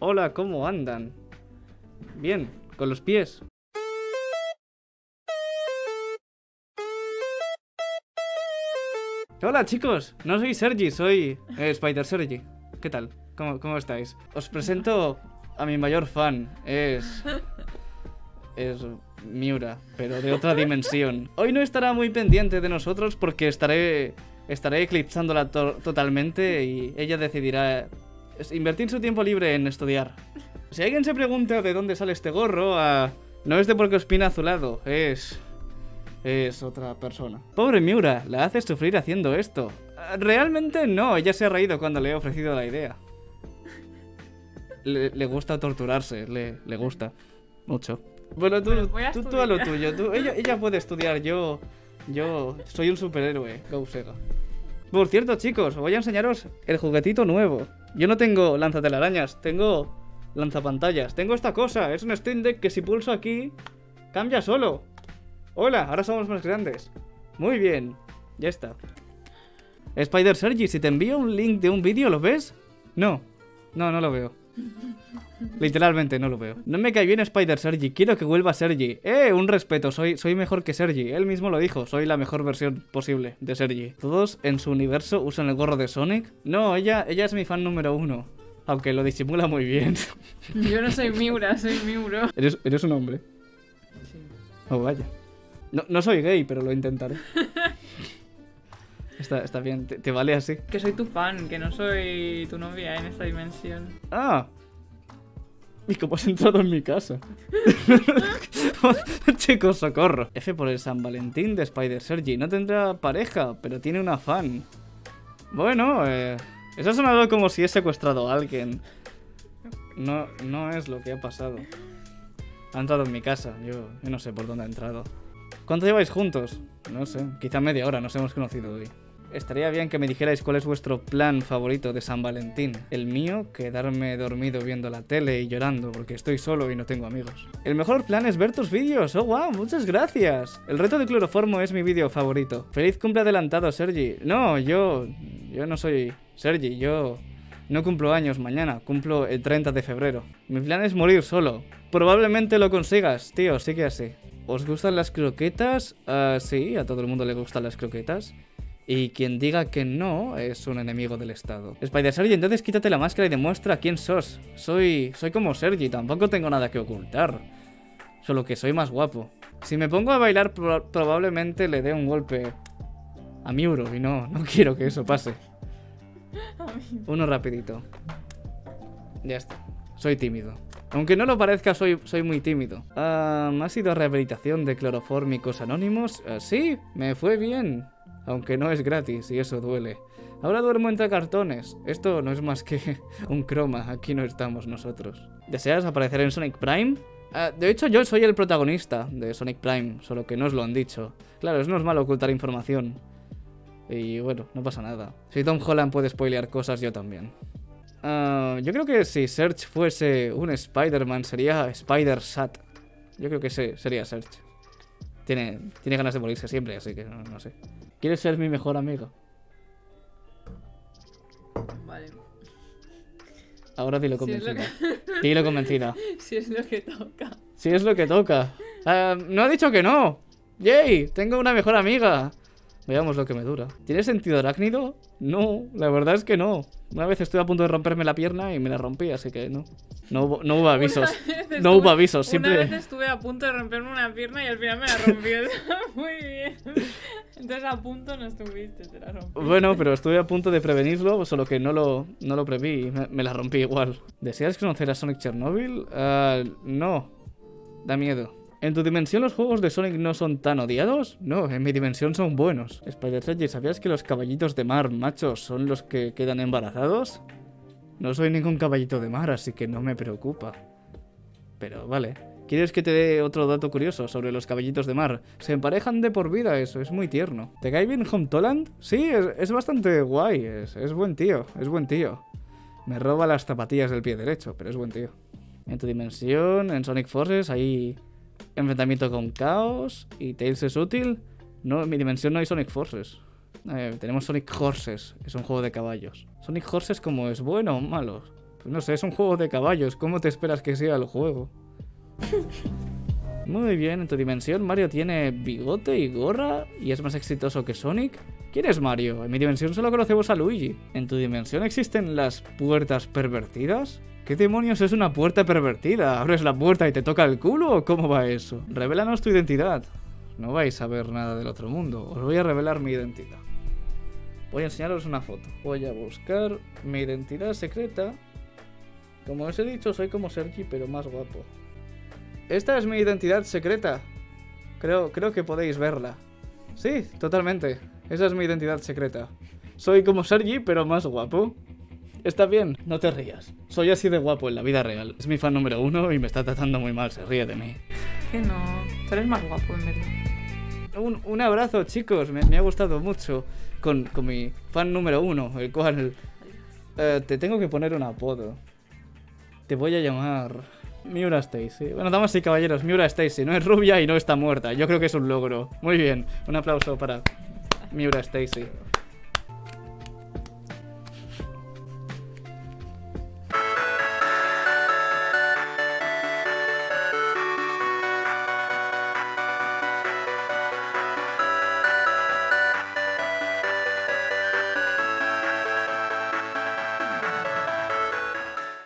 Hola, ¿cómo andan? Bien, con los pies. Hola chicos, no soy Sergi, soy eh, Spider Sergi. ¿Qué tal? ¿Cómo, ¿Cómo estáis? Os presento a mi mayor fan. Es... Es Miura, pero de otra dimensión. Hoy no estará muy pendiente de nosotros porque estaré... Estaré eclipsándola to- totalmente y ella decidirá es invertir su tiempo libre en estudiar. Si alguien se pregunta de dónde sale este gorro, ah, no es de porque espina azulado, es... Es otra persona. Pobre Miura, la haces sufrir haciendo esto. Realmente no, ella se ha reído cuando le he ofrecido la idea. Le, le gusta torturarse, le, le gusta. Mucho. Bueno, tú, a tú, tú a lo tuyo. tú- ella, ella puede estudiar, yo... Yo soy un superhéroe, Go Sega. Por cierto, chicos, voy a enseñaros el juguetito nuevo. Yo no tengo lanzatelarañas, tengo lanzapantallas. Tengo esta cosa, es un Steam Deck que si pulso aquí, cambia solo. Hola, ahora somos más grandes. Muy bien, ya está. Spider Sergi, si te envío un link de un vídeo, ¿lo ves? No, no, no lo veo. Literalmente no lo veo. No me cae bien Spider Sergi, quiero que vuelva Sergi. Eh, un respeto, soy, soy mejor que Sergi. Él mismo lo dijo, soy la mejor versión posible de Sergi. ¿Todos en su universo usan el gorro de Sonic? No, ella, ella es mi fan número uno. Aunque lo disimula muy bien. Yo no soy Miura, soy Miuro. ¿Eres, eres un hombre? Oh, vaya. No, no soy gay, pero lo intentaré. Está, está bien, te, te vale así. Que soy tu fan, que no soy tu novia en esta dimensión. Ah. ¿Y cómo has entrado en mi casa? Chicos, socorro. F por el San Valentín de Spider Sergi. No tendrá pareja, pero tiene una fan. Bueno, eh, eso ha sonado como si he secuestrado a alguien. No, no es lo que ha pasado. Ha entrado en mi casa. Yo, yo no sé por dónde ha entrado. ¿Cuánto lleváis juntos? No sé, quizá media hora, nos hemos conocido hoy. Estaría bien que me dijerais cuál es vuestro plan favorito de San Valentín. El mío, quedarme dormido viendo la tele y llorando porque estoy solo y no tengo amigos. El mejor plan es ver tus vídeos. Oh, wow, muchas gracias. El reto de cloroformo es mi vídeo favorito. Feliz cumple adelantado, Sergi. No, yo... Yo no soy Sergi, yo... No cumplo años mañana, cumplo el 30 de febrero. Mi plan es morir solo. Probablemente lo consigas, tío, sigue así. ¿Os gustan las croquetas? Ah, sí, a todo el mundo le gustan las croquetas. Y quien diga que no es un enemigo del Estado. Spider Sergi, entonces quítate la máscara y demuestra quién sos. Soy. soy como Sergi, tampoco tengo nada que ocultar. Solo que soy más guapo. Si me pongo a bailar, pro- probablemente le dé un golpe a Miuro y no, no quiero que eso pase. Uno rapidito. Ya está. Soy tímido. Aunque no lo parezca, soy, soy muy tímido. Ah, ¿Ha sido rehabilitación de clorofórmicos anónimos? Ah, sí, me fue bien. Aunque no es gratis y eso duele. Ahora duermo entre cartones. Esto no es más que un croma. Aquí no estamos nosotros. ¿Deseas aparecer en Sonic Prime? Ah, de hecho, yo soy el protagonista de Sonic Prime, solo que no os lo han dicho. Claro, es normal ocultar información. Y bueno, no pasa nada. Si Tom Holland puede spoilear cosas, yo también. Ah, yo creo que si Search fuese un Spider-Man sería Spider-Sat. Yo creo que ese sería Search. Tiene, tiene ganas de morirse siempre, así que no, no sé. ¿Quieres ser mi mejor amigo? Vale. Ahora dilo Si es lo convencida. Dilo convencida. Si es lo que toca. Si es lo que toca. Ah, no ha dicho que no. ¡Yay! Tengo una mejor amiga. Veamos lo que me dura. ¿Tiene sentido arácnido? No, la verdad es que no. Una vez estuve a punto de romperme la pierna y me la rompí, así que no. No hubo, no hubo avisos. No estuve- hubo avisos, Una vez siempre. estuve a punto de romperme una pierna y al final me la rompí. Muy bien. Entonces a punto no estuviste, te la rompí. Bueno, pero estuve a punto de prevenirlo, solo que no lo, no lo preví y me, me la rompí igual. ¿Deseas conocer a Sonic Chernobyl? Ah, no. Da miedo. ¿En tu dimensión los juegos de Sonic no son tan odiados? No, en mi dimensión son buenos. Spider Sergi, ¿sabías que los caballitos de mar machos son los que quedan embarazados? No soy ningún caballito de mar, así que no me preocupa. Pero vale. ¿Quieres que te dé otro dato curioso sobre los caballitos de mar? Se emparejan de por vida, eso es muy tierno. ¿Te cae bien Home Toland? Sí, es, es bastante guay, es, es buen tío, es buen tío. Me roba las zapatillas del pie derecho, pero es buen tío. En tu dimensión, en Sonic Forces, hay enfrentamiento con Chaos y Tails es útil. No, en mi dimensión no hay Sonic Forces. Eh, tenemos Sonic Horses, es un juego de caballos. Sonic Horses como es bueno o malo. No sé, es un juego de caballos. ¿Cómo te esperas que sea el juego? Muy bien, en tu dimensión Mario tiene bigote y gorra y es más exitoso que Sonic. ¿Quién es Mario? En mi dimensión solo conocemos a Luigi. ¿En tu dimensión existen las puertas pervertidas? ¿Qué demonios es una puerta pervertida? ¿Abres la puerta y te toca el culo o cómo va eso? Revélanos tu identidad. No vais a ver nada del otro mundo. Os voy a revelar mi identidad. Voy a enseñaros una foto. Voy a buscar mi identidad secreta. Como os he dicho, soy como Sergi, pero más guapo. Esta es mi identidad secreta. Creo, creo que podéis verla. Sí, totalmente. Esa es mi identidad secreta. Soy como Sergi, pero más guapo. Está bien, no te rías. Soy así de guapo en la vida real. Es mi fan número uno y me está tratando muy mal, se ríe de mí. Que no. Tú eres más guapo, en verdad. Un, un abrazo, chicos. Me, me ha gustado mucho con, con mi fan número uno, el cual... eh, te tengo que poner un apodo. Te voy a llamar... Miura Stacy. Bueno, damas y caballeros, Miura Stacy. No es rubia y no está muerta. Yo creo que es un logro. Muy bien. Un aplauso para Miura Stacy.